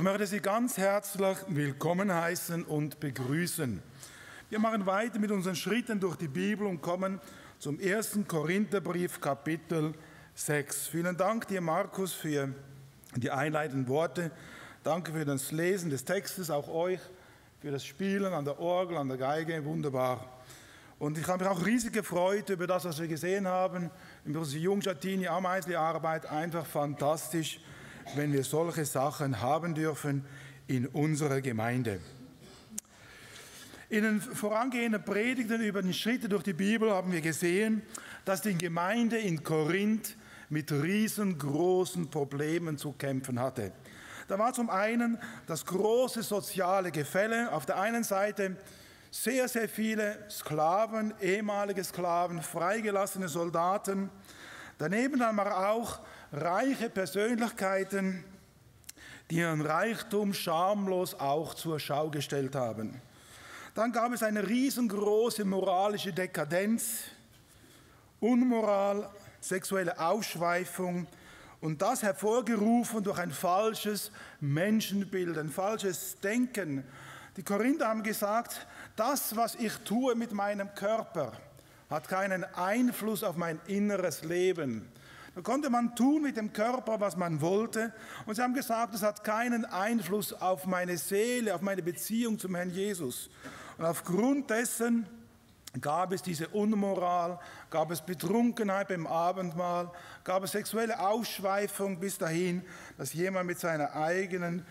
Ich möchte Sie ganz herzlich willkommen heißen und begrüßen. Wir machen weiter mit unseren Schritten durch die Bibel und kommen zum ersten Korintherbrief, Kapitel 6. Vielen Dank dir, Markus, für die einleitenden Worte. Danke für das Lesen des Textes, auch euch für das Spielen an der Orgel, an der Geige. Wunderbar. Und ich habe mich auch riesig gefreut über das, was wir gesehen haben, unsere Jungschatini Ameisli-Arbeit. Einfach fantastisch wenn wir solche Sachen haben dürfen in unserer Gemeinde. In den vorangehenden Predigten über den Schritte durch die Bibel haben wir gesehen, dass die Gemeinde in Korinth mit riesengroßen Problemen zu kämpfen hatte. Da war zum einen das große soziale Gefälle. Auf der einen Seite sehr, sehr viele Sklaven, ehemalige Sklaven, freigelassene Soldaten. Daneben aber auch reiche Persönlichkeiten, die ihren Reichtum schamlos auch zur Schau gestellt haben. Dann gab es eine riesengroße moralische Dekadenz, Unmoral, sexuelle Ausschweifung und das hervorgerufen durch ein falsches Menschenbild, ein falsches Denken. Die Korinther haben gesagt, das, was ich tue mit meinem Körper, hat keinen Einfluss auf mein inneres Leben. Da konnte man tun mit dem Körper, was man wollte. Und sie haben gesagt, es hat keinen Einfluss auf meine Seele, auf meine Beziehung zum Herrn Jesus. Und aufgrund dessen gab es diese Unmoral, gab es Betrunkenheit beim Abendmahl, gab es sexuelle Ausschweifung bis dahin, dass jemand mit seiner eigenen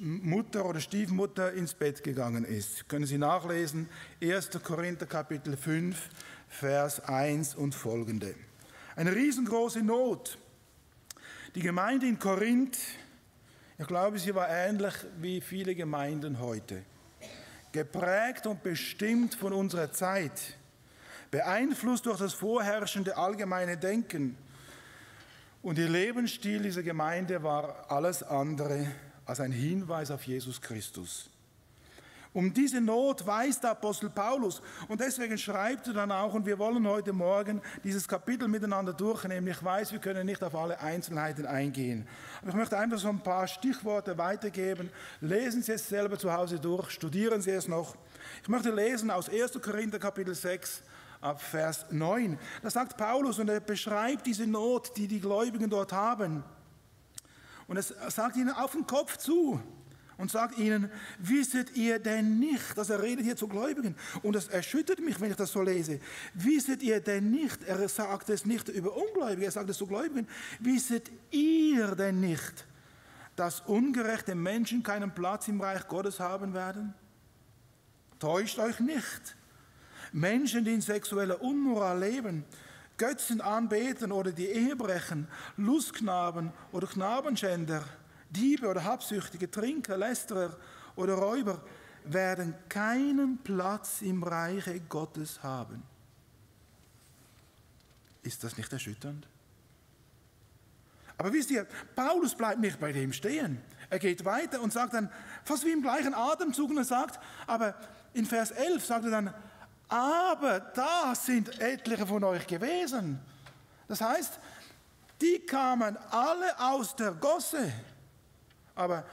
Mutter oder Stiefmutter ins Bett gegangen ist. Können Sie nachlesen, 1. Korinther Kapitel 5, Vers 1 und folgende. Eine riesengroße Not. Die Gemeinde in Korinth, ich glaube, sie war ähnlich wie viele Gemeinden heute. Geprägt und bestimmt von unserer Zeit, beeinflusst durch das vorherrschende allgemeine Denken. Und ihr Lebensstil dieser Gemeinde war alles andere als ein Hinweis auf Jesus Christus. Um diese Not weiß der Apostel Paulus und deswegen schreibt er dann auch, und wir wollen heute Morgen dieses Kapitel miteinander durchnehmen. Ich weiß, wir können nicht auf alle Einzelheiten eingehen. Aber ich möchte einfach so ein paar Stichworte weitergeben. Lesen Sie es selber zu Hause durch, studieren Sie es noch. Ich möchte lesen aus 1. Korinther Kapitel 6 ab Vers 9. Da sagt Paulus und er beschreibt diese Not, die die Gläubigen dort haben. Und es sagt ihnen auf den Kopf zu und sagt ihnen, wisset ihr denn nicht, dass er redet hier zu Gläubigen und das erschüttert mich, wenn ich das so lese, wisset ihr denn nicht, er sagt es nicht über Ungläubige, er sagt es zu Gläubigen, wisset ihr denn nicht, dass ungerechte Menschen keinen Platz im Reich Gottes haben werden? Täuscht euch nicht. Menschen, die in sexueller Unmoral leben, Götzen anbeten oder die Ehe brechen, Lustknaben oder Knabenschänder, Diebe oder Habsüchtige, Trinker, Lästerer oder Räuber werden keinen Platz im Reiche Gottes haben. Ist das nicht erschütternd? Aber wisst ihr, Paulus bleibt nicht bei dem stehen. Er geht weiter und sagt dann, fast wie im gleichen Atemzug, und er sagt, aber in Vers 11 sagt er dann, aber da sind etliche von euch gewesen. Das heißt, die kamen alle aus der Gosse. Aber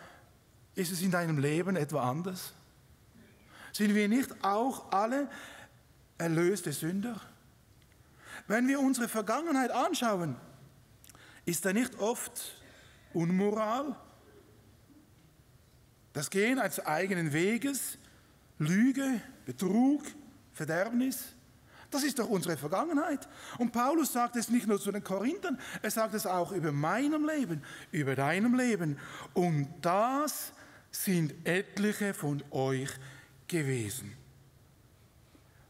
ist es in deinem Leben etwa anders? Sind wir nicht auch alle erlöste Sünder? Wenn wir unsere Vergangenheit anschauen, ist da nicht oft Unmoral, das Gehen als eigenen Weges, Lüge, Betrug, Verderbnis? Das ist doch unsere Vergangenheit. Und Paulus sagt es nicht nur zu den Korinthern, er sagt es auch über meinem Leben, über deinem Leben. Und das sind etliche von euch gewesen.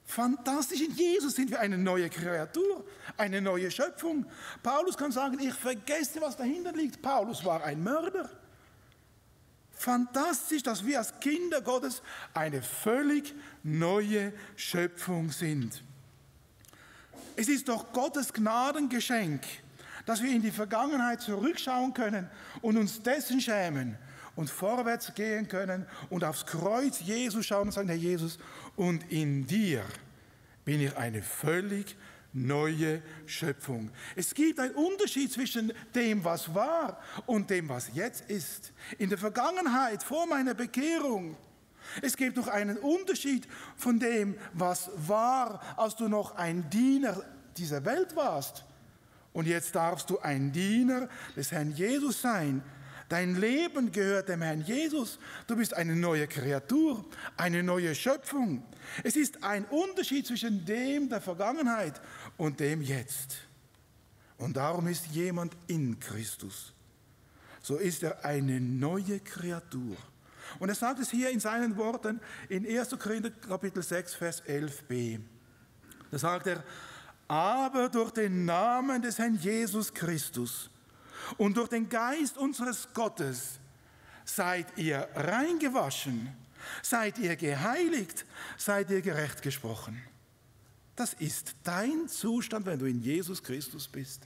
Fantastisch, in Jesus sind wir eine neue Kreatur, eine neue Schöpfung. Paulus kann sagen, ich vergesse, was dahinter liegt. Paulus war ein Mörder. Fantastisch, dass wir als Kinder Gottes eine völlig neue Schöpfung sind. Es ist doch Gottes Gnadengeschenk, dass wir in die Vergangenheit zurückschauen können und uns dessen schämen und vorwärts gehen können und aufs Kreuz Jesus schauen und sagen, Herr Jesus, und in dir bin ich eine völlig neue Schöpfung. Es gibt einen Unterschied zwischen dem, was war und dem, was jetzt ist. In der Vergangenheit, vor meiner Bekehrung, es gibt noch einen Unterschied von dem, was war, als du noch ein Diener dieser Welt warst. Und jetzt darfst du ein Diener des Herrn Jesus sein. Dein Leben gehört dem Herrn Jesus. Du bist eine neue Kreatur, eine neue Schöpfung. Es ist ein Unterschied zwischen dem der Vergangenheit und dem Jetzt. Und darum ist jemand in Christus. So ist er eine neue Kreatur. Und er sagt es hier in seinen Worten in 1. Korinther Kapitel 6, Vers 11b. Da sagt er, aber durch den Namen des Herrn Jesus Christus und durch den Geist unseres Gottes seid ihr reingewaschen, seid ihr geheiligt, seid ihr gerecht gesprochen. Das ist dein Zustand, wenn du in Jesus Christus bist.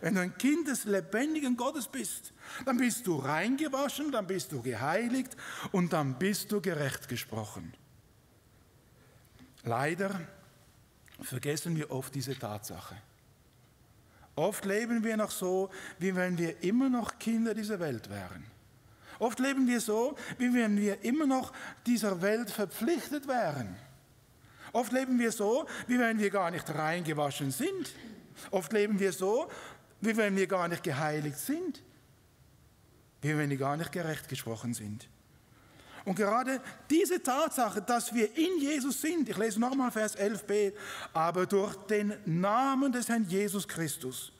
Wenn du ein Kind des lebendigen Gottes bist, dann bist du reingewaschen, dann bist du geheiligt und dann bist du gerecht gesprochen. Leider vergessen wir oft diese Tatsache. Oft leben wir noch so, wie wenn wir immer noch Kinder dieser Welt wären. Oft leben wir so, wie wenn wir immer noch dieser Welt verpflichtet wären. Oft leben wir so, wie wenn wir gar nicht reingewaschen sind. Oft leben wir so, wie wenn wir gar nicht geheiligt sind, wie wenn wir gar nicht gerecht gesprochen sind. Und gerade diese Tatsache, dass wir in Jesus sind, ich lese nochmal Vers 11b, aber durch den Namen des Herrn Jesus Christus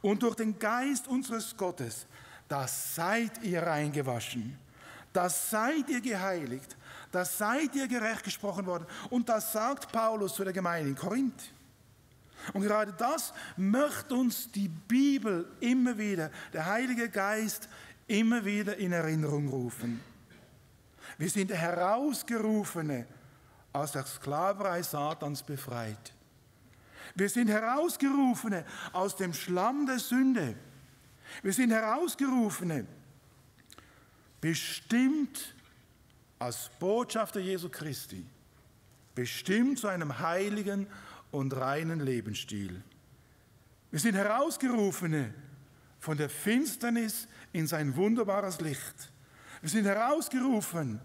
und durch den Geist unseres Gottes, das seid ihr reingewaschen, das seid ihr geheiligt, das seid ihr gerecht gesprochen worden. Und das sagt Paulus zu der Gemeinde in Korinth. Und gerade das möchte uns die Bibel immer wieder, der Heilige Geist immer wieder in Erinnerung rufen. Wir sind Herausgerufene aus der Sklaverei Satans befreit. Wir sind Herausgerufene aus dem Schlamm der Sünde. Wir sind Herausgerufene, bestimmt als Botschafter Jesu Christi, bestimmt zu einem heiligen und reinen Lebensstil. Wir sind Herausgerufene von der Finsternis in sein wunderbares Licht. Wir sind herausgerufen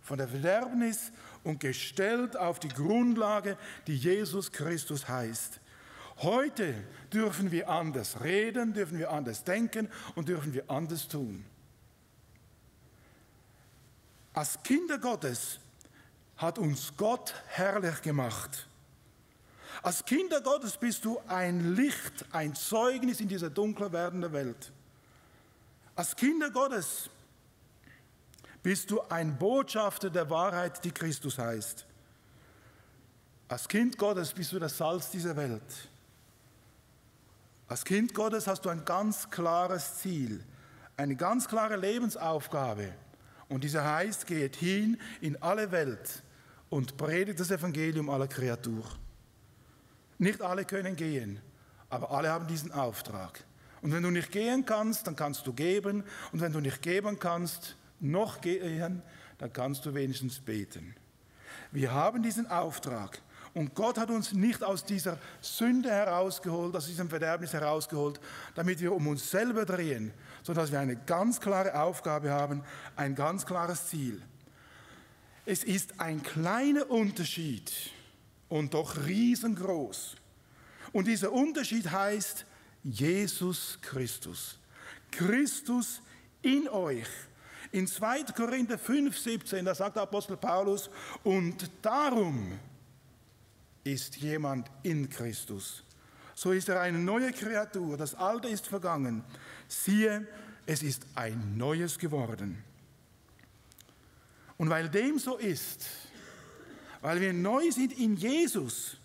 von der Verderbnis und gestellt auf die Grundlage, die Jesus Christus heißt. Heute dürfen wir anders reden, dürfen wir anders denken und dürfen wir anders tun. Als Kinder Gottes hat uns Gott herrlich gemacht. Als Kinder Gottes bist du ein Licht, ein Zeugnis in dieser dunkler werdenden Welt. Als Kinder Gottes bist du ein Botschafter der Wahrheit, die Christus heißt. Als Kind Gottes bist du das Salz dieser Welt. Als Kind Gottes hast du ein ganz klares Ziel, eine ganz klare Lebensaufgabe. Und dieser heißt, geht hin in alle Welt und predigt das Evangelium aller Kreatur. Nicht alle können gehen, aber alle haben diesen Auftrag. Und wenn du nicht gehen kannst, dann kannst du geben. Und wenn du nicht geben kannst, noch gehen, dann kannst du wenigstens beten. Wir haben diesen Auftrag. Und Gott hat uns nicht aus dieser Sünde herausgeholt, aus diesem Verderbnis herausgeholt, damit wir um uns selber drehen, sondern dass wir eine ganz klare Aufgabe haben, ein ganz klares Ziel. Es ist ein kleiner Unterschied und doch riesengroß. Und dieser Unterschied heißt Jesus Christus. Christus in euch. In 2. Korinther 5, 17, da sagt der Apostel Paulus, und darum ist jemand in Christus. So ist er eine neue Kreatur, das Alte ist vergangen. Siehe, es ist ein Neues geworden. Und weil dem so ist, weil wir neu sind in Jesus.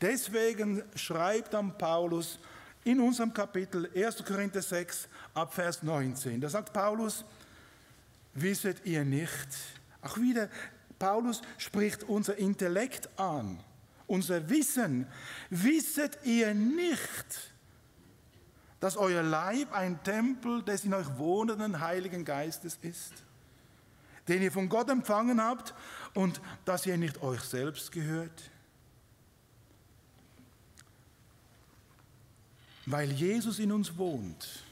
Deswegen schreibt dann Paulus in unserem Kapitel 1. Korinther 6 ab Vers 19. Da sagt Paulus, wisset ihr nicht, auch wieder, Paulus spricht unser Intellekt an, unser Wissen. Wisset ihr nicht, dass euer Leib ein Tempel des in euch wohnenden Heiligen Geistes ist? den ihr von Gott empfangen habt und dass ihr nicht euch selbst gehört? weil Jesus in uns wohnt,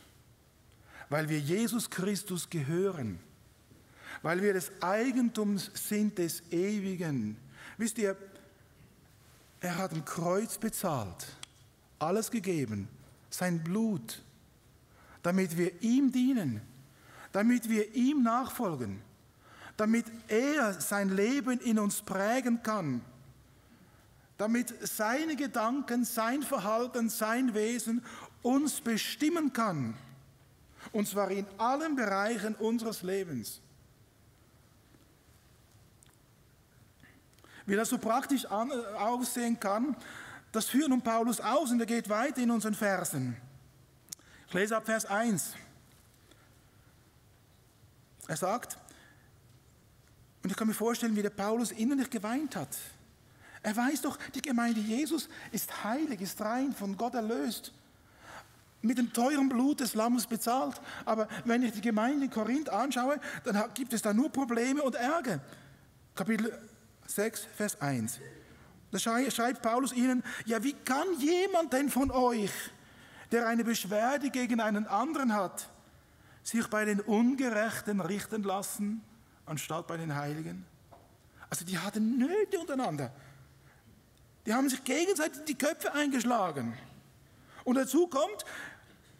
weil wir Jesus Christus gehören, weil wir des Eigentums sind des Ewigen. Wisst ihr, er hat am Kreuz bezahlt, alles gegeben, sein Blut, damit wir ihm dienen, damit wir ihm nachfolgen, damit er sein Leben in uns prägen kann, damit seine Gedanken, sein Verhalten, sein Wesen uns bestimmen kann, und zwar in allen Bereichen unseres Lebens. Wie das so praktisch an, aussehen kann, das führt nun Paulus aus und er geht weiter in unseren Versen. Ich lese ab Vers 1. Er sagt, und ich kann mir vorstellen, wie der Paulus innerlich geweint hat. Er weiß doch, die Gemeinde Jesus ist heilig, ist rein, von Gott erlöst, mit dem teuren Blut des Lammes bezahlt. Aber wenn ich die Gemeinde in Korinth anschaue, dann gibt es da nur Probleme und Ärger. Kapitel 6, Vers 1. Da schreibt Paulus ihnen, ja, wie kann jemand denn von euch, der eine Beschwerde gegen einen anderen hat, sich bei den Ungerechten richten lassen, anstatt bei den Heiligen? Also die hatten Nöte untereinander. Die haben sich gegenseitig die Köpfe eingeschlagen. Und dazu kommt,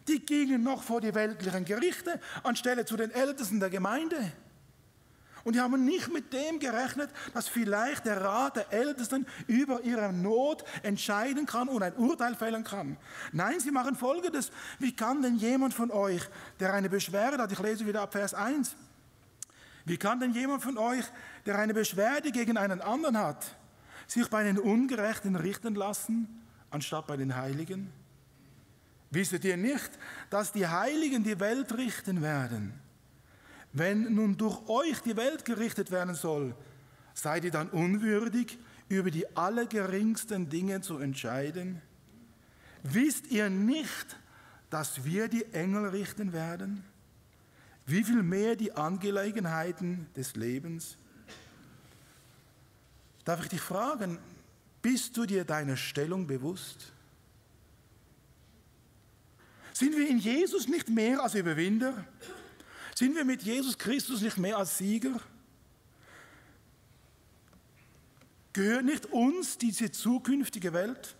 die gingen noch vor die weltlichen Gerichte anstelle zu den Ältesten der Gemeinde. Und die haben nicht mit dem gerechnet, dass vielleicht der Rat der Ältesten über ihre Not entscheiden kann und ein Urteil fällen kann. Nein, sie machen Folgendes. Wie kann denn jemand von euch, der eine Beschwerde hat, ich lese wieder ab Vers 1, wie kann denn jemand von euch, der eine Beschwerde gegen einen anderen hat, sich bei den Ungerechten richten lassen, anstatt bei den Heiligen? Wisset ihr nicht, dass die Heiligen die Welt richten werden? Wenn nun durch euch die Welt gerichtet werden soll, seid ihr dann unwürdig, über die allergeringsten Dinge zu entscheiden? Wisst ihr nicht, dass wir die Engel richten werden? Wie viel mehr die Angelegenheiten des Lebens? Darf ich dich fragen, bist du dir deiner Stellung bewusst? Sind wir in Jesus nicht mehr als Überwinder? Sind wir mit Jesus Christus nicht mehr als Sieger? Gehört nicht uns diese zukünftige Welt?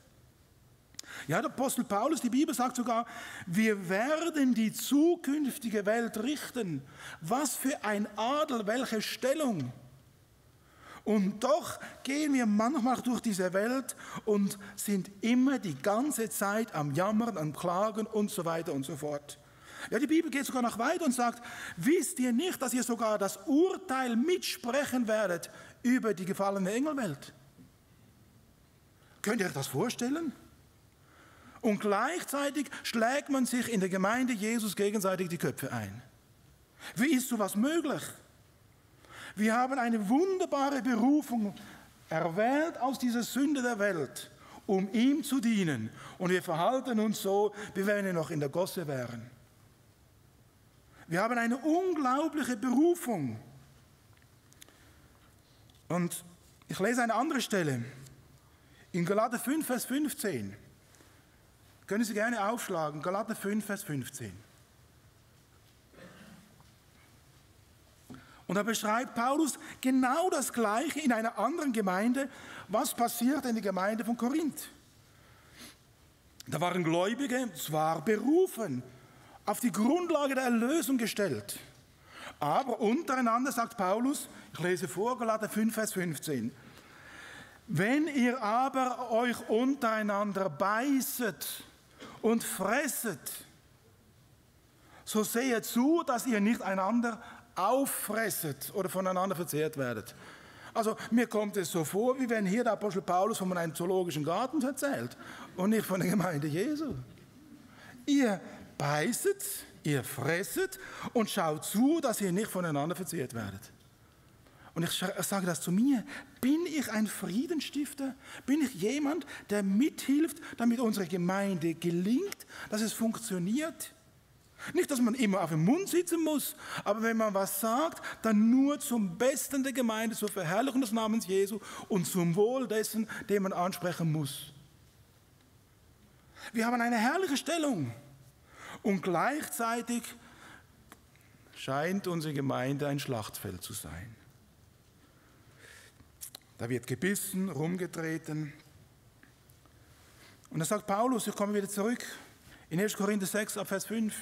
Ja, der Apostel Paulus, die Bibel sagt sogar, wir werden die zukünftige Welt richten. Was für ein Adel, welche Stellung. Und doch gehen wir manchmal durch diese Welt und sind immer die ganze Zeit am Jammern, am Klagen und so weiter und so fort. Ja, die Bibel geht sogar noch weiter und sagt, wisst ihr nicht, dass ihr sogar das Urteil mitsprechen werdet über die gefallene Engelwelt? Könnt ihr euch das vorstellen? Und gleichzeitig schlägt man sich in der Gemeinde Jesus gegenseitig die Köpfe ein. Wie ist sowas möglich? Wir haben eine wunderbare Berufung erwählt aus dieser Sünde der Welt, um ihm zu dienen. Und wir verhalten uns so, wie wenn wir noch in der Gosse wären. Wir haben eine unglaubliche Berufung. Und ich lese eine andere Stelle. In Galater 5, Vers 15. Können Sie gerne aufschlagen. Galater 5, Vers 15. Und da beschreibt Paulus genau das Gleiche in einer anderen Gemeinde, was passiert in der Gemeinde von Korinth. Da waren Gläubige, zwar berufen, auf die Grundlage der Erlösung gestellt. Aber untereinander sagt Paulus, ich lese vor, Galater 5, Vers 15, wenn ihr aber euch untereinander beißet und fresset, so sehet zu, dass ihr nicht einander auffresset oder voneinander verzehrt werdet. Also mir kommt es so vor, wie wenn hier der Apostel Paulus von einem zoologischen Garten erzählt und nicht von der Gemeinde Jesu. Ihr beißet, ihr fresset und schaut zu, dass ihr nicht voneinander verzehrt werdet. Und ich sage das zu mir, bin ich ein Friedensstifter? Bin ich jemand, der mithilft, damit unsere Gemeinde gelingt, dass es funktioniert? Nicht, dass man immer auf dem Mund sitzen muss, aber wenn man was sagt, dann nur zum Besten der Gemeinde, zur Verherrlichung des Namens Jesu und zum Wohl dessen, den man ansprechen muss. Wir haben eine herrliche Stellung. Und gleichzeitig scheint unsere Gemeinde ein Schlachtfeld zu sein. Da wird gebissen, rumgetreten. Und da sagt Paulus, ich komme wieder zurück, in 1. Korinther 6, ab Vers 5.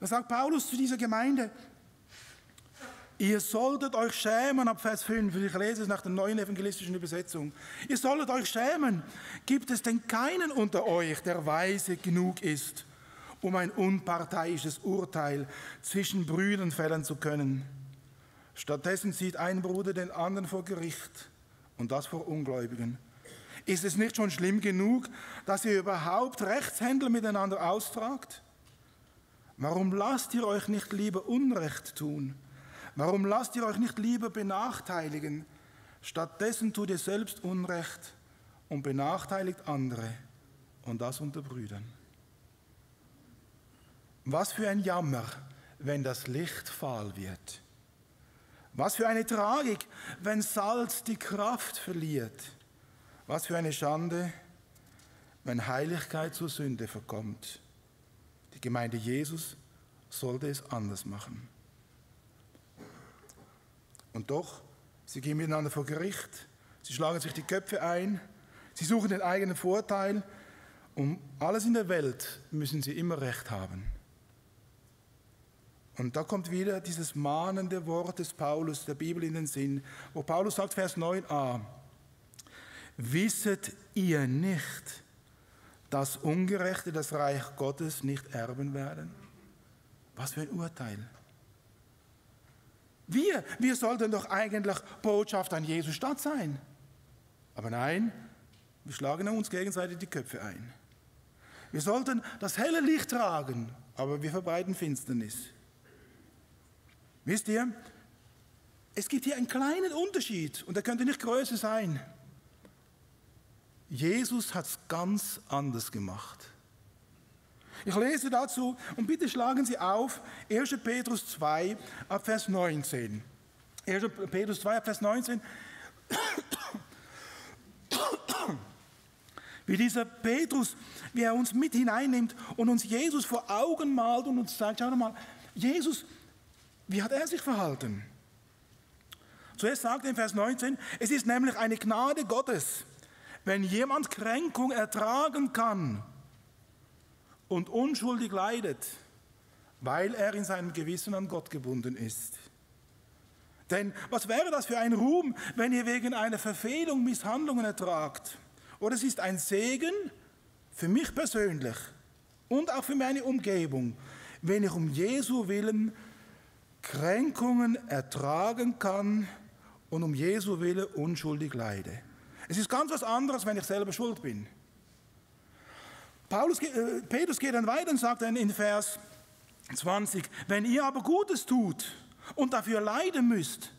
Da sagt Paulus zu dieser Gemeinde, Ihr solltet euch schämen, ab Vers 5, ich lese es nach der neuen evangelistischen Übersetzung. Ihr solltet euch schämen. Gibt es denn keinen unter euch, der weise genug ist, um ein unparteiisches Urteil zwischen Brüdern fällen zu können? Stattdessen zieht ein Bruder den anderen vor Gericht und das vor Ungläubigen. Ist es nicht schon schlimm genug, dass ihr überhaupt Rechtshändler miteinander austragt? Warum lasst ihr euch nicht lieber Unrecht tun? Warum lasst ihr euch nicht lieber benachteiligen? Stattdessen tut ihr selbst Unrecht und benachteiligt andere und das unter Brüdern. Was für ein Jammer, wenn das Licht fahl wird. Was für eine Tragik, wenn Salz die Kraft verliert. Was für eine Schande, wenn Heiligkeit zur Sünde verkommt. Die Gemeinde Jesus sollte es anders machen. Und doch, sie gehen miteinander vor Gericht, sie schlagen sich die Köpfe ein, sie suchen den eigenen Vorteil. Um alles in der Welt müssen sie immer Recht haben. Und da kommt wieder dieses mahnende Wort des Paulus, der Bibel in den Sinn, wo Paulus sagt, Vers 9a, wisset ihr nicht, dass Ungerechte das Reich Gottes nicht erben werden? Was für ein Urteil. Wir, wir sollten doch eigentlich Botschaft an Jesus Stadt sein. Aber nein, wir schlagen uns gegenseitig die Köpfe ein. Wir sollten das helle Licht tragen, aber wir verbreiten Finsternis. Wisst ihr, es gibt hier einen kleinen Unterschied und der könnte nicht größer sein. Jesus hat es ganz anders gemacht. Ich lese dazu und bitte schlagen Sie auf 1. Petrus 2 ab Vers 19. 1. Petrus 2 ab Vers 19. Wie dieser Petrus, wie er uns mit hineinnimmt und uns Jesus vor Augen malt und uns sagt, schau mal, Jesus, wie hat er sich verhalten? Zuerst sagt er in Vers 19, es ist nämlich eine Gnade Gottes, wenn jemand Kränkung ertragen kann und unschuldig leidet, weil er in seinem Gewissen an Gott gebunden ist. Denn was wäre das für ein Ruhm, wenn ihr wegen einer Verfehlung Misshandlungen ertragt? Oder es ist ein Segen für mich persönlich und auch für meine Umgebung, wenn ich um Jesu willen Kränkungen ertragen kann und um Jesu willen unschuldig leide. Es ist ganz was anderes, wenn ich selber schuld bin. Paulus, äh, Petrus geht dann weiter und sagt dann in Vers 20, wenn ihr aber Gutes tut und dafür leiden müsst,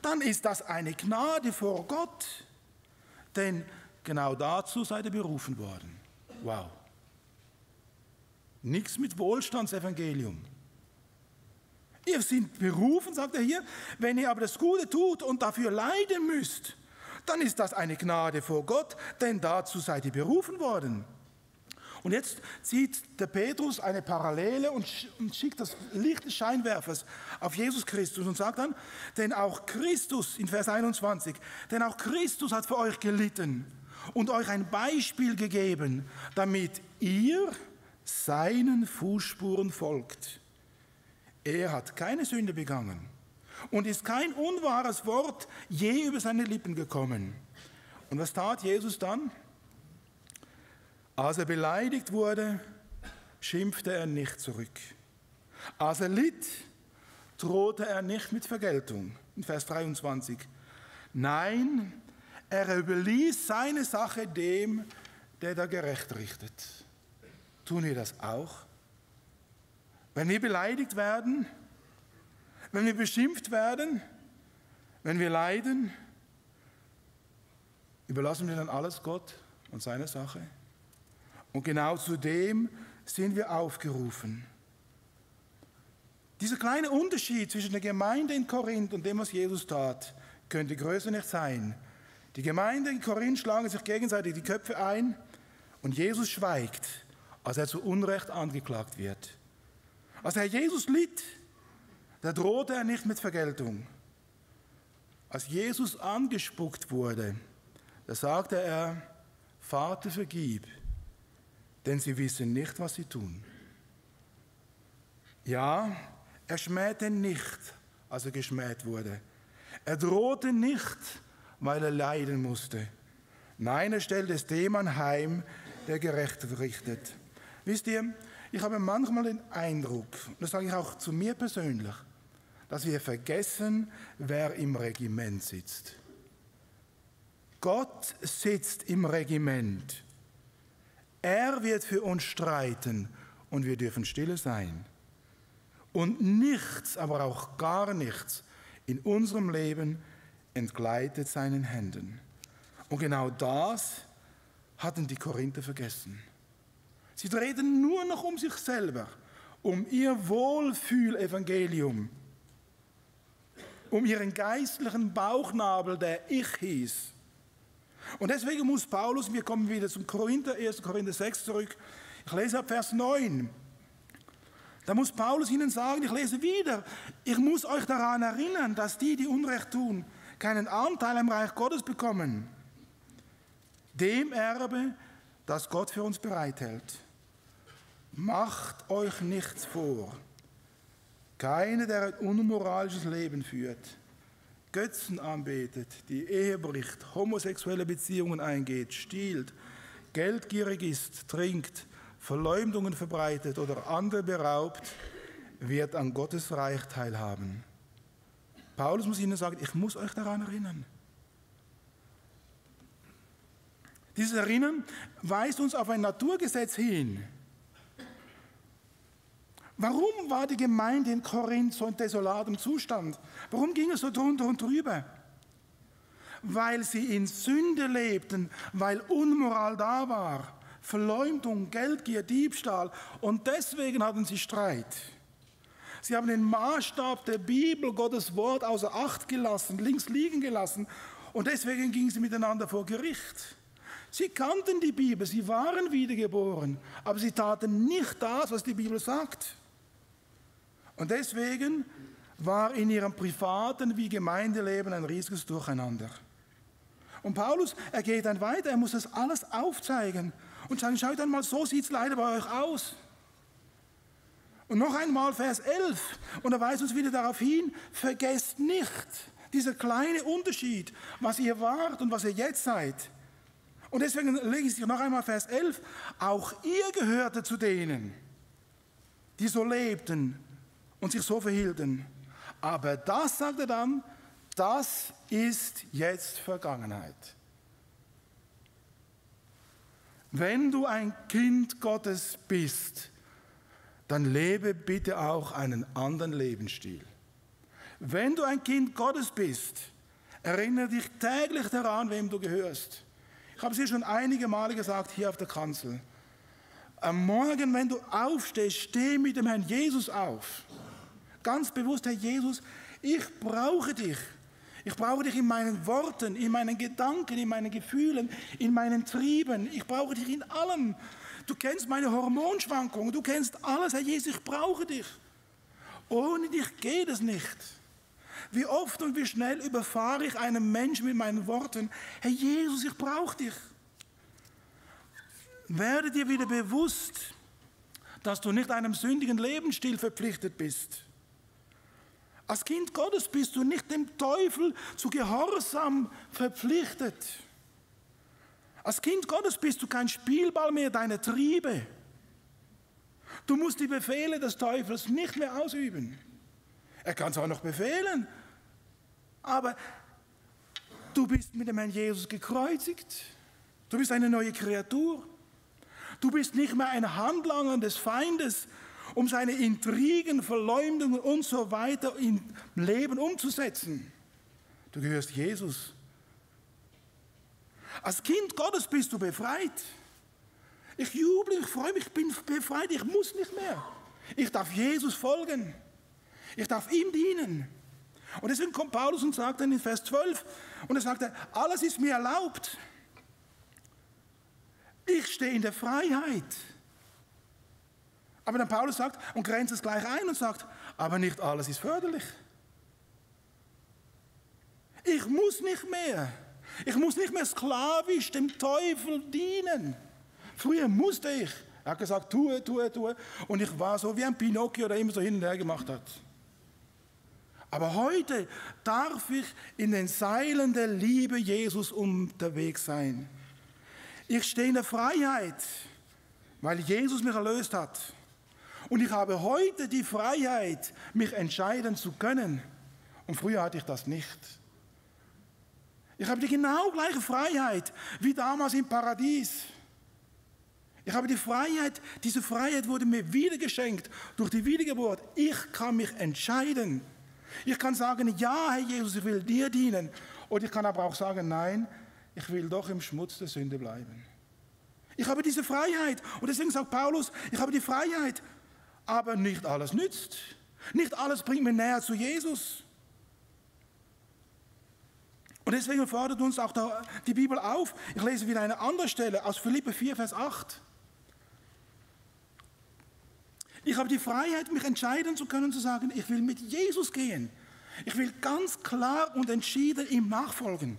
dann ist das eine Gnade vor Gott. Denn genau dazu seid ihr berufen worden. Wow. Nichts mit Wohlstandsevangelium. Ihr seid berufen, sagt er hier, wenn ihr aber das Gute tut und dafür leiden müsst, dann ist das eine Gnade vor Gott, denn dazu seid ihr berufen worden. Und jetzt zieht der Petrus eine Parallele und schickt das Licht des Scheinwerfers auf Jesus Christus und sagt dann, denn auch Christus, in Vers 21, denn auch Christus hat für euch gelitten und euch ein Beispiel gegeben, damit ihr seinen Fußspuren folgt. Er hat keine Sünde begangen und ist kein unwahres Wort je über seine Lippen gekommen. Und was tat Jesus dann? Als er beleidigt wurde, schimpfte er nicht zurück. Als er litt, drohte er nicht mit Vergeltung. In Vers 23. Nein, er überließ seine Sache dem, der da gerecht richtet. Tun wir das auch? Wenn wir beleidigt werden, wenn wir beschimpft werden, wenn wir leiden, überlassen wir dann alles Gott und seine Sache? Und genau zu dem sind wir aufgerufen. Dieser kleine Unterschied zwischen der Gemeinde in Korinth und dem, was Jesus tat, könnte größer nicht sein. Die Gemeinde in Korinth schlagen sich gegenseitig die Köpfe ein Und Jesus schweigt, als er zu Unrecht angeklagt wird. Als Herr Jesus litt, da drohte er nicht mit Vergeltung. Als Jesus angespuckt wurde, da sagte er, Vater, vergib, denn sie wissen nicht, was sie tun. Ja, er schmähte nicht, als er geschmäht wurde. Er drohte nicht, weil er leiden musste. Nein, er stellt es dem anheim, der gerecht richtet. Wisst ihr, ich habe manchmal den Eindruck, das sage ich auch zu mir persönlich, dass wir vergessen, wer im Regiment sitzt. Gott sitzt im Regiment. Er wird für uns streiten und wir dürfen stille sein. Und nichts, aber auch gar nichts in unserem Leben entgleitet seinen Händen. Und genau das hatten die Korinther vergessen. Sie drehten nur noch um sich selber, um ihr Wohlfühlevangelium, um ihren geistlichen Bauchnabel, der ich hieß. Und deswegen muss Paulus, wir kommen wieder zum Korinther, 1. Korinther 6 zurück, ich lese ab Vers 9, da muss Paulus ihnen sagen, ich lese wieder, ich muss euch daran erinnern, dass die, die Unrecht tun, keinen Anteil am Reich Gottes bekommen. Dem Erbe, das Gott für uns bereithält. Macht euch nichts vor. Keiner, der ein unmoralisches Leben führt, Götzen anbetet, die Ehe bricht, homosexuelle Beziehungen eingeht, stiehlt, geldgierig ist, trinkt, Verleumdungen verbreitet oder andere beraubt, wird an Gottes Reich teilhaben. Paulus muss ihnen sagen, ich muss euch daran erinnern. Dieses Erinnern weist uns auf ein Naturgesetz hin. Warum war die Gemeinde in Korinth so in desolatem Zustand? Warum ging es so drunter und drüber? Weil sie in Sünde lebten, weil Unmoral da war. Verleumdung, Geldgier, Diebstahl. Und deswegen hatten sie Streit. Sie haben den Maßstab der Bibel, Gottes Wort, außer Acht gelassen, links liegen gelassen. Und deswegen gingen sie miteinander vor Gericht. Sie kannten die Bibel, sie waren wiedergeboren, aber sie taten nicht das, was die Bibel sagt. Und deswegen war in ihrem privaten wie Gemeindeleben ein riesiges Durcheinander. Und Paulus, er geht dann weiter, er muss das alles aufzeigen und sagen, schaut einmal, so sieht es leider bei euch aus. Und noch einmal Vers 11, und er weist uns wieder darauf hin, vergesst nicht dieser kleine Unterschied, was ihr wart und was ihr jetzt seid. Und deswegen lege ich noch einmal Vers 11, auch ihr gehörte zu denen, die so lebten und sich so verhielten. Aber das, sagt er dann, das ist jetzt Vergangenheit. Wenn du ein Kind Gottes bist, dann lebe bitte auch einen anderen Lebensstil. Wenn du ein Kind Gottes bist, erinnere dich täglich daran, wem du gehörst. Ich habe es dir schon einige Male gesagt hier auf der Kanzel. Am Morgen, wenn du aufstehst, steh mit dem Herrn Jesus auf. Ganz bewusst, Herr Jesus, ich brauche dich. Ich brauche dich in meinen Worten, in meinen Gedanken, in meinen Gefühlen, in meinen Trieben. Ich brauche dich in allem. Du kennst meine Hormonschwankungen, du kennst alles, Herr Jesus, ich brauche dich. Ohne dich geht es nicht. Wie oft und wie schnell überfahre ich einen Menschen mit meinen Worten, Herr Jesus, ich brauche dich. Werde dir wieder bewusst, dass du nicht einem sündigen Lebensstil verpflichtet bist. Als Kind Gottes bist du nicht dem Teufel zu Gehorsam verpflichtet. Als Kind Gottes bist du kein Spielball mehr deiner Triebe. Du musst die Befehle des Teufels nicht mehr ausüben. Er kann es auch noch befehlen, aber du bist mit dem Herrn Jesus gekreuzigt. Du bist eine neue Kreatur. Du bist nicht mehr ein Handlanger des Feindes, um seine Intrigen, Verleumdungen und so weiter im Leben umzusetzen. Du gehörst Jesus. Als Kind Gottes bist du befreit. Ich juble, ich freue mich, ich bin befreit, ich muss nicht mehr. Ich darf Jesus folgen. Ich darf ihm dienen. Und deswegen kommt Paulus und sagt dann in Vers 12, und er sagt, alles ist mir erlaubt, Ich stehe in der Freiheit. Aber dann Paulus sagt und grenzt es gleich ein und sagt, aber nicht alles ist förderlich. Ich muss nicht mehr. Ich muss nicht mehr sklavisch dem Teufel dienen. Früher musste ich. Er hat gesagt, tue, tue, tue. Und ich war so wie ein Pinocchio, der immer so hin und her gemacht hat. Aber heute darf ich in den Seilen der Liebe Jesus unterwegs sein. Ich stehe in der Freiheit, weil Jesus mich erlöst hat. Und ich habe heute die Freiheit, mich entscheiden zu können. Und früher hatte ich das nicht. Ich habe die genau gleiche Freiheit wie damals im Paradies. Ich habe die Freiheit, diese Freiheit wurde mir wieder geschenkt durch die Wiedergeburt. Ich kann mich entscheiden. Ich kann sagen, ja, Herr Jesus, ich will dir dienen. Und ich kann aber auch sagen, nein, ich will doch im Schmutz der Sünde bleiben. Ich habe diese Freiheit. Und deswegen sagt Paulus, ich habe die Freiheit, aber nicht alles nützt. Nicht alles bringt mir näher zu Jesus. Und deswegen fordert uns auch die Bibel auf. Ich lese wieder eine andere Stelle aus Philippe 4, Vers 8. Ich habe die Freiheit, mich entscheiden zu können, zu sagen, ich will mit Jesus gehen. Ich will ganz klar und entschieden ihm nachfolgen.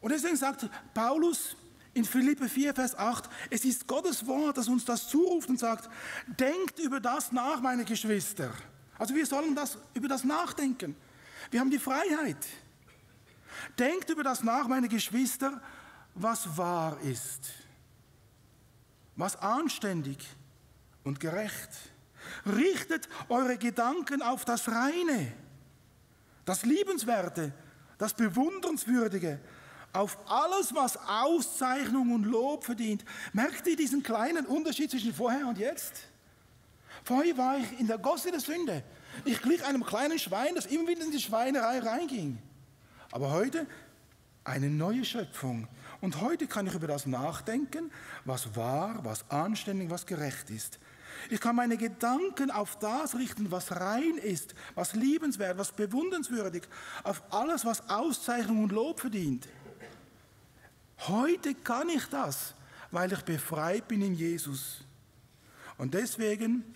Und deswegen sagt Paulus in Philippe 4, Vers 8, es ist Gottes Wort, das uns das zuruft und sagt, denkt über das nach, meine Geschwister. Also wir sollen das, über das nachdenken. Wir haben die Freiheit. Denkt über das nach, meine Geschwister, was wahr ist, was anständig und gerecht. Richtet eure Gedanken auf das Reine, das Liebenswerte, das Bewundernswürdige, auf alles, was Auszeichnung und Lob verdient. Merkt ihr diesen kleinen Unterschied zwischen vorher und jetzt? Vorher war ich in der Gosse der Sünde. Ich glich einem kleinen Schwein, das immer wieder in die Schweinerei reinging. Aber heute eine neue Schöpfung. Und heute kann ich über das nachdenken, was wahr, was anständig, was gerecht ist. Ich kann meine Gedanken auf das richten, was rein ist, was liebenswert, was bewundernswürdig, auf alles, was Auszeichnung und Lob verdient. Heute kann ich das, weil ich befreit bin in Jesus. Und deswegen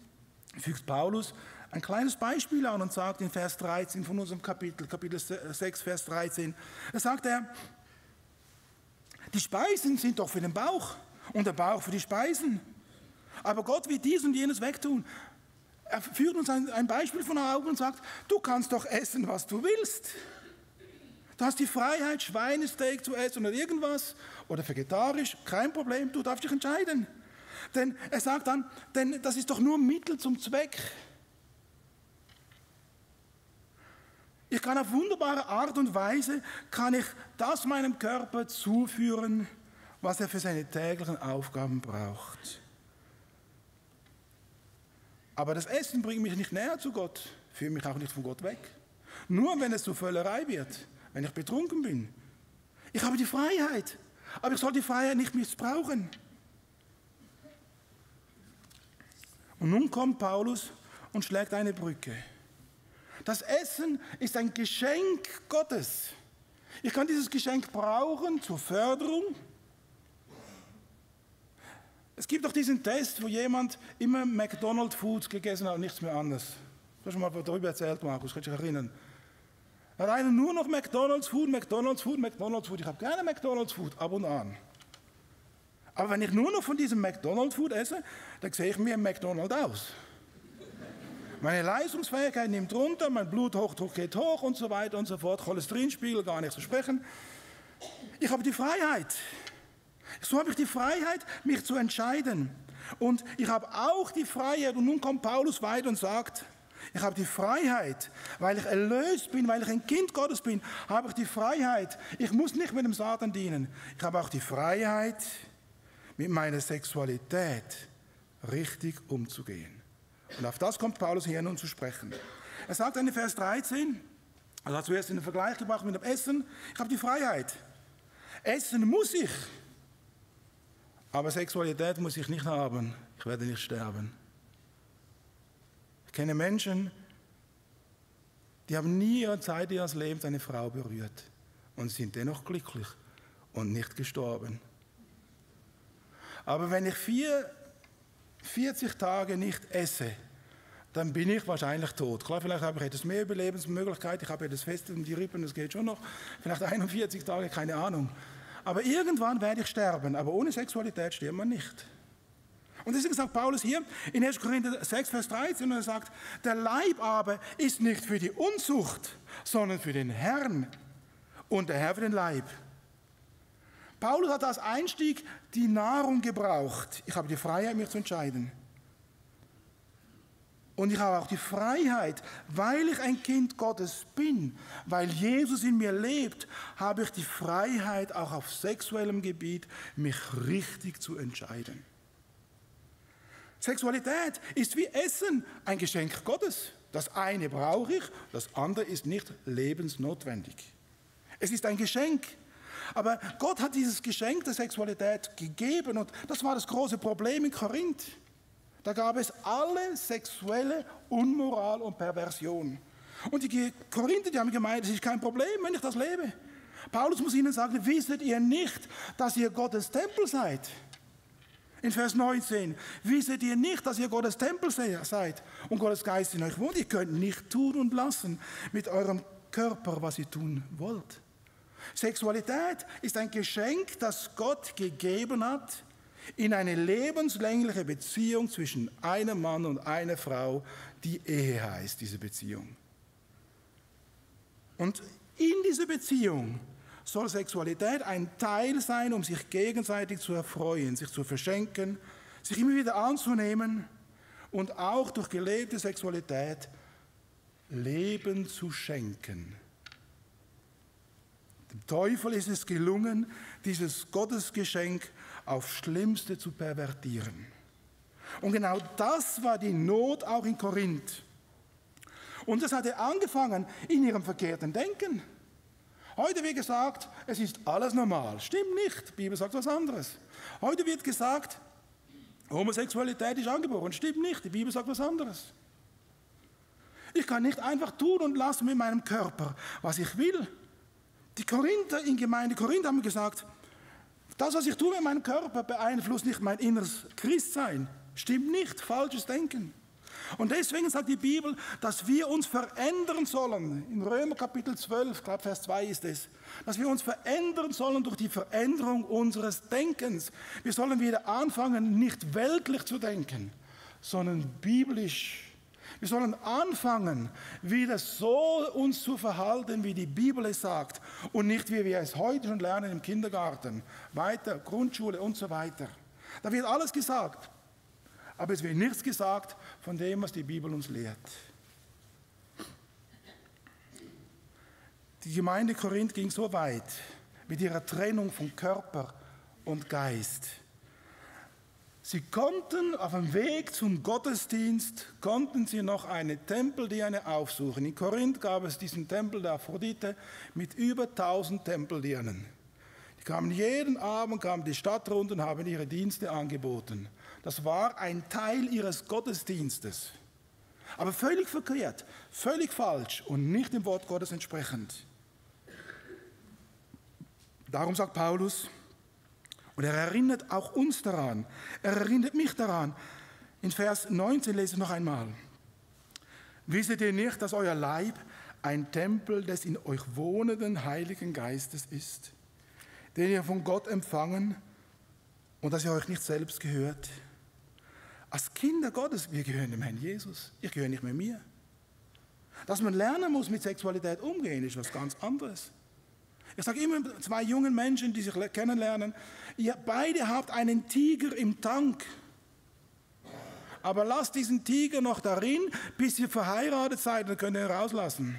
fügt Paulus ein kleines Beispiel an und sagt in Vers 13 von unserem Kapitel, Kapitel 6, Vers 13, da sagt er, die Speisen sind doch für den Bauch und der Bauch für die Speisen. Aber Gott wird dies und jenes wegtun. Er führt uns ein, Beispiel von Augen und sagt, du kannst doch essen, was du willst. Du hast die Freiheit, Schweinesteak zu essen oder irgendwas oder vegetarisch, kein Problem, du darfst dich entscheiden. Denn er sagt dann, denn das ist doch nur Mittel zum Zweck. Ich kann auf wunderbare Art und Weise, kann ich das meinem Körper zuführen, was er für seine täglichen Aufgaben braucht. Aber das Essen bringt mich nicht näher zu Gott, führt mich auch nicht von Gott weg. Nur wenn es zur Völlerei wird, wenn ich betrunken bin. Ich habe die Freiheit, aber ich soll die Freiheit nicht missbrauchen. Und nun kommt Paulus und schlägt eine Brücke. Das Essen ist ein Geschenk Gottes. Ich kann dieses Geschenk brauchen zur Förderung, es gibt doch diesen Test, wo jemand immer McDonald's Foods gegessen hat und nichts mehr anderes. Du hast schon mal darüber erzählt, Markus, kannst du dich erinnern? Einen nur noch McDonald's Food, McDonald's Food, McDonald's Food. Ich habe gerne McDonald's Food, ab und an. Aber wenn ich nur noch von diesem McDonald's Food esse, dann sehe ich mir McDonald's aus. Meine Leistungsfähigkeit nimmt runter, mein Bluthochdruck geht hoch und so weiter und so fort, Cholesterinspiegel gar nicht zu sprechen. Ich habe die Freiheit. So habe ich die Freiheit, mich zu entscheiden. Und ich habe auch die Freiheit, und nun kommt Paulus weiter und sagt, ich habe die Freiheit, weil ich erlöst bin, weil ich ein Kind Gottes bin, habe ich die Freiheit. Ich muss nicht mit dem Satan dienen. Ich habe auch die Freiheit, mit meiner Sexualität richtig umzugehen. Und auf das kommt Paulus hier nun zu sprechen. Er sagt in Vers 13, also hat zuerst in den Vergleich gebracht mit dem Essen, ich habe die Freiheit. Essen muss ich. Aber Sexualität muss ich nicht haben. Ich werde nicht sterben. Kenne Menschen, die haben nie Zeit ihres Lebens eine Frau berührt und sind dennoch glücklich und nicht gestorben. Aber wenn ich vier, 40 Tage nicht esse, dann bin ich wahrscheinlich tot. Klar, vielleicht habe ich etwas mehr Überlebensmöglichkeit, ich habe ja das Fest um die Rippen, das geht schon noch. Vielleicht 41 Tage, keine Ahnung. Aber irgendwann werde ich sterben, aber ohne Sexualität stirbt man nicht. Und deswegen sagt Paulus hier in 1. Korinther 6, Vers 13, und er sagt, der Leib aber ist nicht für die Unzucht, sondern für den Herrn und der Herr für den Leib. Paulus hat als Einstieg die Nahrung gebraucht. Ich habe die Freiheit, mich zu entscheiden. Und ich habe auch die Freiheit, weil ich ein Kind Gottes bin, weil Jesus in mir lebt, habe ich die Freiheit, auch auf sexuellem Gebiet mich richtig zu entscheiden. Sexualität ist wie Essen, ein Geschenk Gottes. Das eine brauche ich, das andere ist nicht lebensnotwendig. Es ist ein Geschenk. Aber Gott hat dieses Geschenk der Sexualität gegeben und das war das große Problem in Korinth. Da gab es alle sexuelle Unmoral und Perversion. Und die Korinther, die haben gemeint, es ist kein Problem, wenn ich das lebe. Paulus muss ihnen sagen, wisset ihr nicht, dass ihr Gottes Tempel seid? In Vers 19, wisset ihr nicht, dass ihr Gottes Tempel seid und Gottes Geist in euch wohnt? Ihr könnt nicht tun und lassen mit eurem Körper, was ihr tun wollt. Sexualität ist ein Geschenk, das Gott gegeben hat in eine lebenslängliche Beziehung zwischen einem Mann und einer Frau, die Ehe heißt, diese Beziehung. Und in dieser Beziehung soll Sexualität ein Teil sein, um sich gegenseitig zu erfreuen, sich zu verschenken, sich immer wieder anzunehmen und auch durch gelebte Sexualität Leben zu schenken. Dem Teufel ist es gelungen, dieses Gottesgeschenk aufs Schlimmste zu pervertieren. Und genau das war die Not auch in Korinth. Und das hatte angefangen in ihrem verkehrten Denken. Heute wird gesagt, es ist alles normal. Stimmt nicht, die Bibel sagt was anderes. Heute wird gesagt, Homosexualität ist angeboren. Stimmt nicht, die Bibel sagt was anderes. Ich kann nicht einfach tun und lassen mit meinem Körper, was ich will. Die Korinther in Gemeinde Korinth haben gesagt, das, was ich tue mit meinem Körper, beeinflusst nicht mein inneres Christsein. Stimmt nicht, falsches Denken. Und deswegen sagt die Bibel, dass wir uns verändern sollen. In Römer Kapitel 12, glaube Vers 2 ist es, dass wir uns verändern sollen durch die Veränderung unseres Denkens. Wir sollen wieder anfangen, nicht weltlich zu denken, sondern biblisch. Wir sollen anfangen, wieder so uns zu verhalten, wie die Bibel es sagt und nicht wie wir es heute schon lernen im Kindergarten, weiter, Grundschule und so weiter. Da wird alles gesagt, aber es wird nichts gesagt von dem, was die Bibel uns lehrt. Die Gemeinde Korinth ging so weit mit ihrer Trennung von Körper und Geist. Sie konnten auf dem Weg zum Gottesdienst, konnten sie noch eine Tempeldirne aufsuchen. In Korinth gab es diesen Tempel der Aphrodite mit über 1000 Tempeldirnen. Die kamen jeden Abend, kamen die Stadt runter und haben ihre Dienste angeboten. Das war ein Teil ihres Gottesdienstes. Aber völlig verkehrt, völlig falsch und nicht dem Wort Gottes entsprechend. Darum sagt Paulus, und er erinnert auch uns daran, er erinnert mich daran. In Vers 19 lese ich noch einmal. Wisset ihr nicht, dass euer Leib ein Tempel des in euch wohnenden Heiligen Geistes ist, den ihr von Gott empfangen und dass ihr euch nicht selbst gehört? Als Kinder Gottes, wir gehören dem Herrn Jesus. Ich gehöre nicht mehr mir. Dass man lernen muss, mit Sexualität umgehen, ist was ganz anderes. Ich sage immer zwei jungen Menschen, die sich kennenlernen, ihr beide habt einen Tiger im Tank. Aber lasst diesen Tiger noch darin, bis ihr verheiratet seid, dann könnt ihr ihn rauslassen.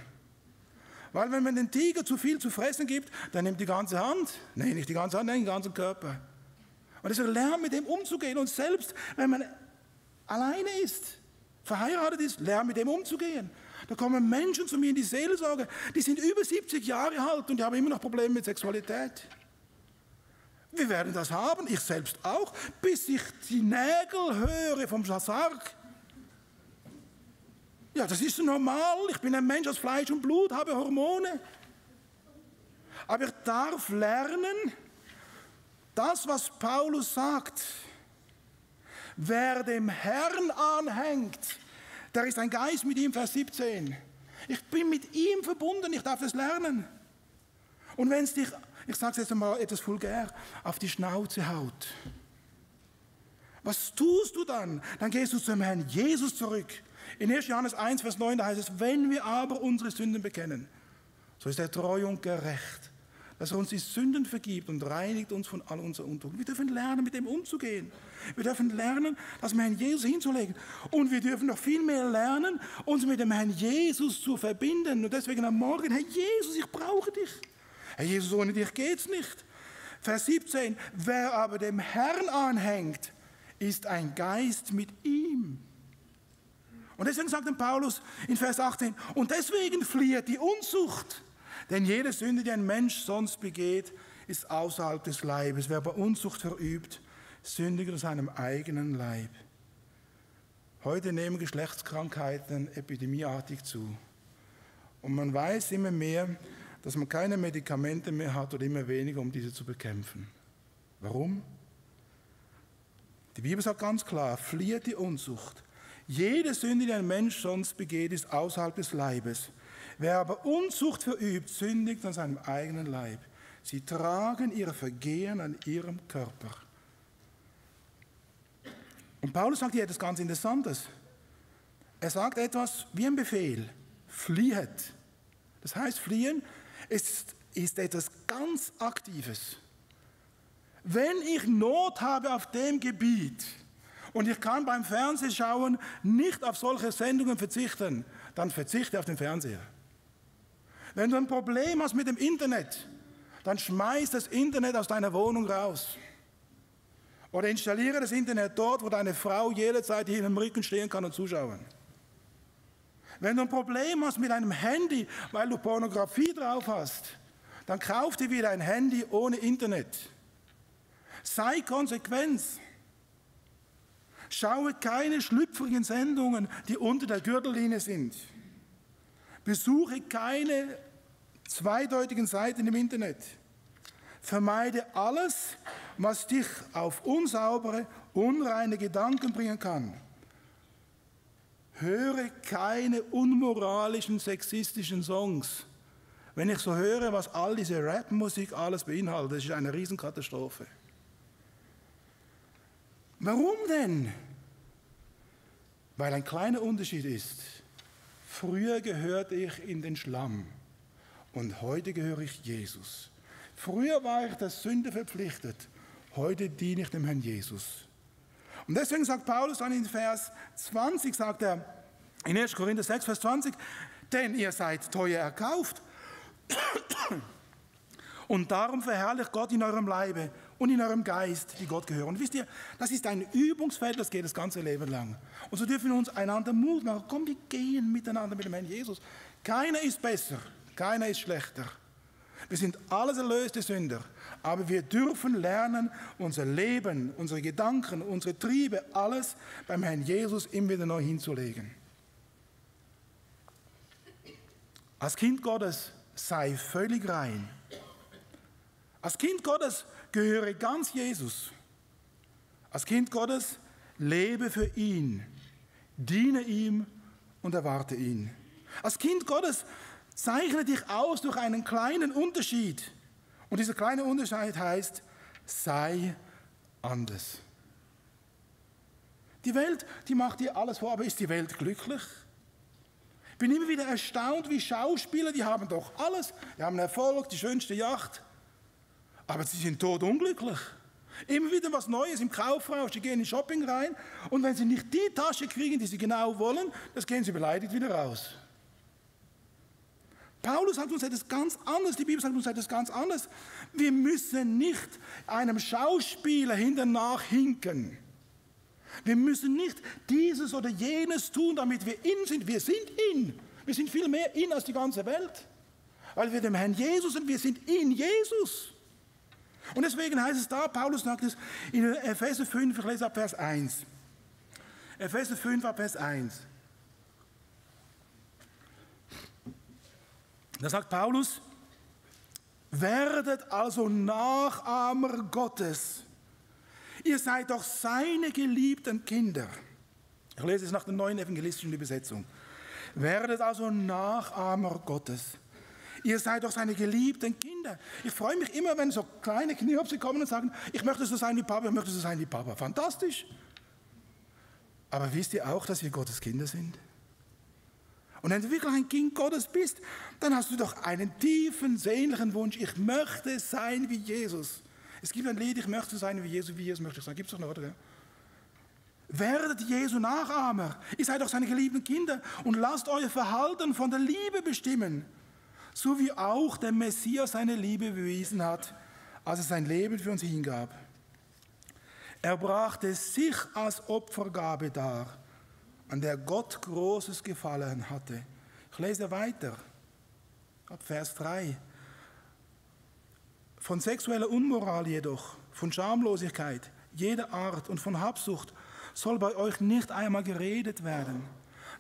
Weil wenn man den Tiger zu viel zu fressen gibt, dann nimmt die ganze Hand, nein, nicht die ganze Hand, nein, den ganzen Körper. Und deswegen lernt mit dem umzugehen. Und selbst wenn man alleine ist, verheiratet ist, lernt mit dem umzugehen. Da kommen Menschen zu mir in die Seelsorge, die sind über 70 Jahre alt und die haben immer noch Probleme mit Sexualität. Wir werden das haben, ich selbst auch, bis ich die Nägel höre vom Sarg. Ja, das ist normal. Ich bin ein Mensch aus Fleisch und Blut, habe Hormone. Aber ich darf lernen, das, was Paulus sagt, wer dem Herrn anhängt, der ist ein Geist mit ihm, Vers 17. Ich bin mit ihm verbunden, ich darf es lernen. Und wenn es dich, ich sage es jetzt einmal etwas vulgär, auf die Schnauze haut, was tust du dann? Dann gehst du zum Herrn Jesus zurück. In 1. Johannes 1, Vers 9, da heißt es, wenn wir aber unsere Sünden bekennen, so ist er treu und gerecht, dass er uns die Sünden vergibt und reinigt uns von all unserer Untugend. Wir dürfen lernen, mit dem umzugehen. Wir dürfen lernen, das mit Herrn Jesus hinzulegen. Und wir dürfen noch viel mehr lernen, uns mit dem Herrn Jesus zu verbinden. Und deswegen am Morgen, Herr Jesus, ich brauche dich. Herr Jesus, ohne dich geht's nicht. Vers 17, wer aber dem Herrn anhängt, ist ein Geist mit ihm. Und deswegen sagt Paulus in Vers 18, und deswegen flieht die Unzucht. Denn jede Sünde, die ein Mensch sonst begeht, ist außerhalb des Leibes. Wer bei Unzucht verübt, sündigt in seinem eigenen Leib. Heute nehmen Geschlechtskrankheiten epidemieartig zu. Und man weiß immer mehr, dass man keine Medikamente mehr hat oder immer weniger, um diese zu bekämpfen. Warum? Die Bibel sagt ganz klar, flieht die Unzucht. Jede Sünde, die ein Mensch sonst begeht, ist außerhalb des Leibes. Wer aber Unzucht verübt, sündigt an seinem eigenen Leib. Sie tragen ihre Vergehen an ihrem Körper. Und Paulus sagt hier etwas ganz Interessantes. Er sagt etwas wie ein Befehl. Fliehet. Das heißt, fliehen ist, ist etwas ganz Aktives. Wenn ich Not habe auf dem Gebiet und ich kann beim Fernsehschauen nicht auf solche Sendungen verzichten, dann verzichte auf den Fernseher. Wenn du ein Problem hast mit dem Internet, dann schmeiß das Internet aus deiner Wohnung raus. Oder installiere das Internet dort, wo deine Frau jederzeit hier im Rücken stehen kann und zuschauen. Wenn du ein Problem hast mit einem Handy, weil du Pornografie drauf hast, dann kauf dir wieder ein Handy ohne Internet. Sei konsequent. Schaue keine schlüpfrigen Sendungen, die unter der Gürtellinie sind. Besuche keine zweideutigen Seiten im Internet. Vermeide alles, was dich auf unsaubere, unreine Gedanken bringen kann. Höre keine unmoralischen, sexistischen Songs. Wenn ich so höre, was all diese Rapmusik alles beinhaltet, das ist eine Riesenkatastrophe. Warum denn? Weil ein kleiner Unterschied ist. Früher gehörte ich in den Schlamm und heute gehöre ich Jesus. Früher war ich der Sünde verpflichtet, heute diene ich dem Herrn Jesus. Und deswegen sagt Paulus dann in Vers 20, sagt er, in 1. Korinther 6, Vers 20, denn ihr seid teuer erkauft. Und darum verherrlicht Gott in eurem Leibe und in eurem Geist, die Gott gehören. Und wisst ihr, das ist ein Übungsfeld, das geht das ganze Leben lang. Und so dürfen wir uns einander Mut machen. Komm, wir gehen miteinander mit dem Herrn Jesus. Keiner ist besser, keiner ist schlechter. Wir sind alles erlöste Sünder. Aber wir dürfen lernen, unser Leben, unsere Gedanken, unsere Triebe, alles beim Herrn Jesus immer wieder neu hinzulegen. Als Kind Gottes sei völlig rein. Als Kind Gottes gehöre ganz Jesus. Als Kind Gottes lebe für ihn, diene ihm und erwarte ihn. Als Kind Gottes zeichne dich aus durch einen kleinen Unterschied. Und dieser kleine Unterschied heißt, sei anders. Die Welt, die macht dir alles vor, aber ist die Welt glücklich? Ich bin immer wieder erstaunt, wie Schauspieler, die haben doch alles, die haben Erfolg, die schönste Yacht, aber sie sind todunglücklich. Immer wieder was Neues im Kaufrausch, sie gehen in Shopping rein und wenn sie nicht die Tasche kriegen, die sie genau wollen, das gehen sie beleidigt wieder raus. Paulus sagt uns etwas ganz anderes, die Bibel sagt uns etwas ganz anderes. Wir müssen nicht einem Schauspieler hinternach hinken. Wir müssen nicht dieses oder jenes tun, damit wir in sind. Wir sind in. Wir sind viel mehr in als die ganze Welt. Weil wir dem Herrn Jesus sind, wir sind in Jesus. Und deswegen heißt es da, Paulus sagt es in Epheser 5, ich lese ab Vers 1. Epheser 5 ab Vers 1. Da sagt Paulus, werdet also Nachahmer Gottes Ihr seid doch seine geliebten Kinder. Ich lese es nach der neuen evangelistischen Übersetzung. Werdet also Nachahmer Gottes. Ihr seid doch seine geliebten Kinder. Ich freue mich immer, wenn so kleine Kniehopse kommen und sagen, ich möchte so sein wie Papa, ich möchte so sein wie Papa. Fantastisch. Aber wisst ihr auch, dass wir Gottes Kinder sind? Und wenn du wirklich ein Kind Gottes bist, dann hast du doch einen tiefen, sehnlichen Wunsch. Ich möchte sein wie Jesus. Es gibt ein Lied, ich möchte sein wie Jesus, wie Jesus möchte ich sein. Gibt es doch noch, oder? Werdet Jesu Nachahmer. Ihr seid doch seine geliebten Kinder und lasst euer Verhalten von der Liebe bestimmen. So wie auch der Messias seine Liebe bewiesen hat, als er sein Leben für uns hingab. Er brachte sich als Opfergabe dar an der Gott großes Gefallen hatte. Ich lese weiter, ab Vers 3. Von sexueller Unmoral jedoch, von Schamlosigkeit jeder Art und von Habsucht soll bei euch nicht einmal geredet werden.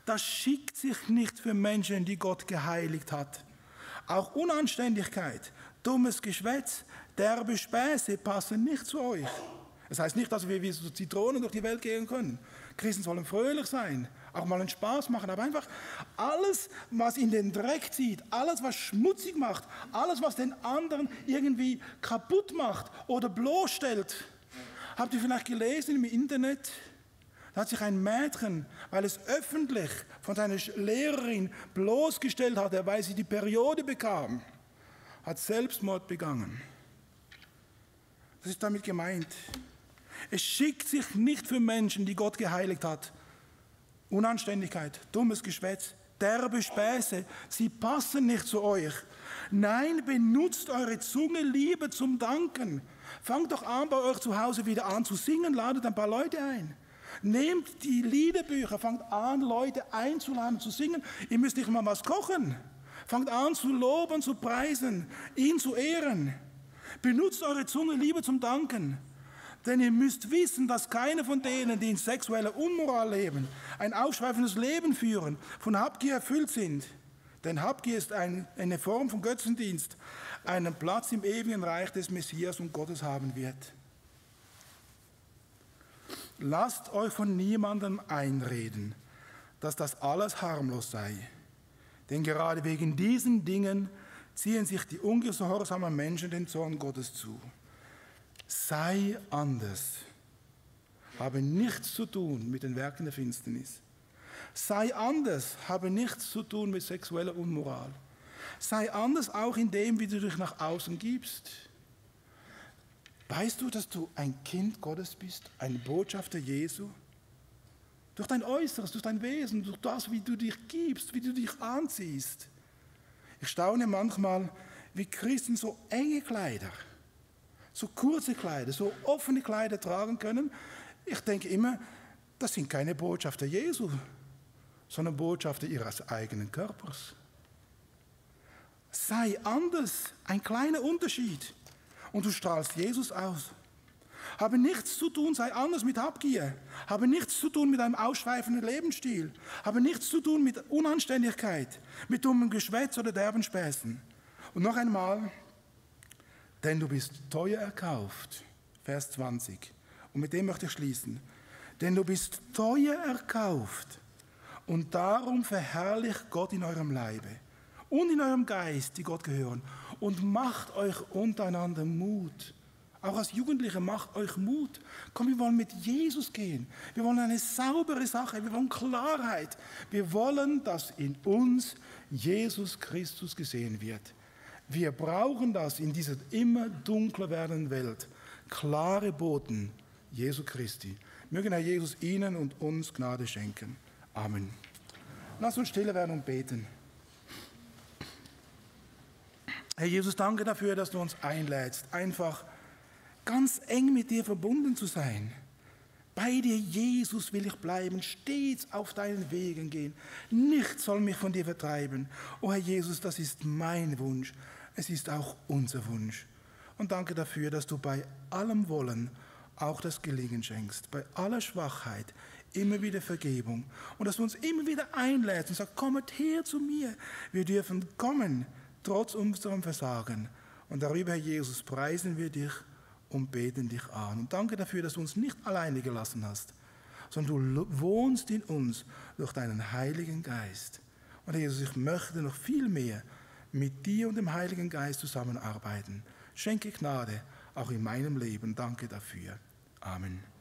Das schickt sich nicht für Menschen, die Gott geheiligt hat. Auch Unanständigkeit, dummes Geschwätz, derbe Späße passen nicht zu euch. Das heißt nicht, dass wir wie so Zitronen durch die Welt gehen können. Christen sollen fröhlich sein, auch mal einen Spaß machen, aber einfach alles, was in den Dreck zieht, alles, was schmutzig macht, alles, was den anderen irgendwie kaputt macht oder bloßstellt. Habt ihr vielleicht gelesen im Internet? Da hat sich ein Mädchen, weil es öffentlich von seiner Lehrerin bloßgestellt hatte, weil sie die Periode bekam, hat Selbstmord begangen. Was ist damit gemeint? Es schickt sich nicht für Menschen, die Gott geheiligt hat. Unanständigkeit, dummes Geschwätz, derbe Späße, sie passen nicht zu euch. Nein, benutzt eure Zunge lieber zum Danken. Fangt doch an, bei euch zu Hause wieder an zu singen, ladet ein paar Leute ein. Nehmt die Liederbücher, fangt an, Leute einzuladen, zu singen. Ihr müsst nicht mal was kochen. Fangt an zu loben, zu preisen, ihn zu ehren. Benutzt eure Zunge lieber zum Danken. Denn ihr müsst wissen, dass keine von denen, die in sexueller Unmoral leben, ein ausschweifendes Leben führen, von Habgier erfüllt sind. Denn Habgier ist ein, eine Form von Götzendienst, einen Platz im ewigen Reich des Messias und Gottes haben wird. Lasst euch von niemandem einreden, dass das alles harmlos sei. Denn gerade wegen diesen Dingen ziehen sich die ungehorsamen Menschen den Zorn Gottes zu. Sei anders. Habe nichts zu tun mit den Werken der Finsternis. Sei anders. Habe nichts zu tun mit sexueller Unmoral. Sei anders auch in dem, wie du dich nach außen gibst. Weißt du, dass du ein Kind Gottes bist, ein Botschafter Jesu? Durch dein Äußeres, durch dein Wesen, durch das, wie du dich gibst, wie du dich anziehst. Ich staune manchmal, wie Christen so enge Kleider, so kurze Kleider, so offene Kleider tragen können. Ich denke immer, das sind keine Botschafter Jesu, sondern Botschafter ihres eigenen Körpers. Sei anders, ein kleiner Unterschied. Und du strahlst Jesus aus. Habe nichts zu tun, sei anders mit Habgier. Habe nichts zu tun mit einem ausschweifenden Lebensstil. Habe nichts zu tun mit Unanständigkeit, mit dummem Geschwätz oder derben Späßen. Und noch einmal, denn du bist teuer erkauft. Vers 20. Und mit dem möchte ich schließen. Denn du bist teuer erkauft. Und darum verherrlicht Gott in eurem Leibe und in eurem Geist, die Gott gehören. Und macht euch untereinander Mut. Auch als Jugendliche macht euch Mut. Komm, wir wollen mit Jesus gehen. Wir wollen eine saubere Sache. Wir wollen Klarheit. Wir wollen, dass in uns Jesus Christus gesehen wird. Wir brauchen das in dieser immer dunkler werdenden Welt. Klare Boten Jesu Christi. Mögen Herr Jesus Ihnen und uns Gnade schenken. Amen. Lass uns stille werden und beten. Herr Jesus, danke dafür, dass du uns einlädst, einfach ganz eng mit dir verbunden zu sein. Bei dir, Jesus, will ich bleiben, stets auf deinen Wegen gehen. Nichts soll mich von dir vertreiben. O Herr Jesus, das ist mein Wunsch. Es ist auch unser Wunsch. Und danke dafür, dass du bei allem Wollen auch das Gelingen schenkst, bei aller Schwachheit immer wieder Vergebung und dass du uns immer wieder einlädst und sagst, kommet her zu mir. Wir dürfen kommen, trotz unserem Versagen. Und darüber, Herr Jesus, preisen wir dich und beten dich an. Und danke dafür, dass du uns nicht alleine gelassen hast, sondern du wohnst in uns durch deinen Heiligen Geist. Und Jesus, ich möchte noch viel mehr mit dir und dem Heiligen Geist zusammenarbeiten. Schenke Gnade auch in meinem Leben. Danke dafür. Amen.